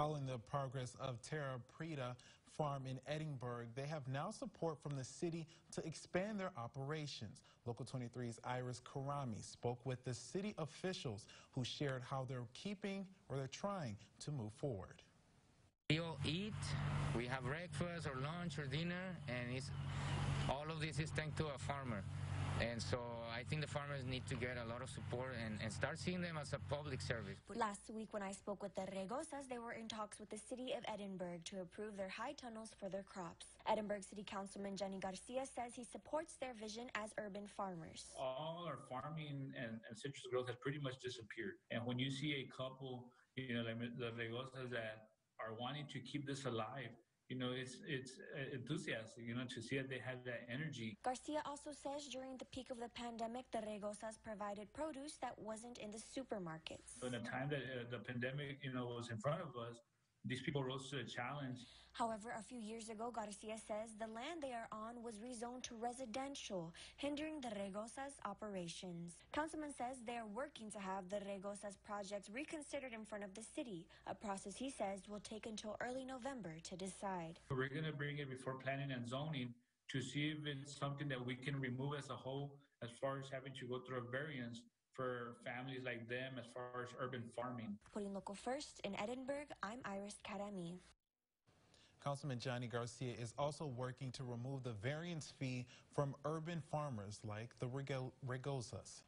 Following the progress of Terra Preta Farm in Edinburg, they have now support from the city to expand their operations. Local 23's Iris Karami spoke with the city officials who shared how they're keeping or they're trying to move forward. We all eat, we have breakfast or lunch or dinner, and all of this is thanks to a farmer. And so I think the farmers need to get a lot of support and, and start seeing them as a public service. Last week, when I spoke with the Regosas, they were in talks with the city of Edinburg to approve their high tunnels for their crops. Edinburg City Councilman Johnny Garcia says he supports their vision as urban farmers. All our farming and, and citrus growth has pretty much disappeared. And when you see a couple, you know, the Regosas that are wanting to keep this alive, you know, it's it's enthusiastic, you know, to see that they have that energy. Garcia also says during the peak of the pandemic, the Regosas provided produce that wasn't in the supermarkets. In the time that uh, the pandemic, you know, was in front of us, these people rose to the challenge. However, a few years ago, Garcia says the land they are on was rezoned to residential, hindering the Regosas operations. Councilman says they are working to have the Regosas projects reconsidered in front of the city, a process he says will take until early November to decide. We're going to bring it before planning and zoning to see if it's something that we can remove as a whole as far as having to go through a variance for families like them as far as urban farming. Putting local first in Edinburg, I'm Iris Karami. Councilman Johnny Garcia is also working to remove the variance fee from urban farmers like the Regosas.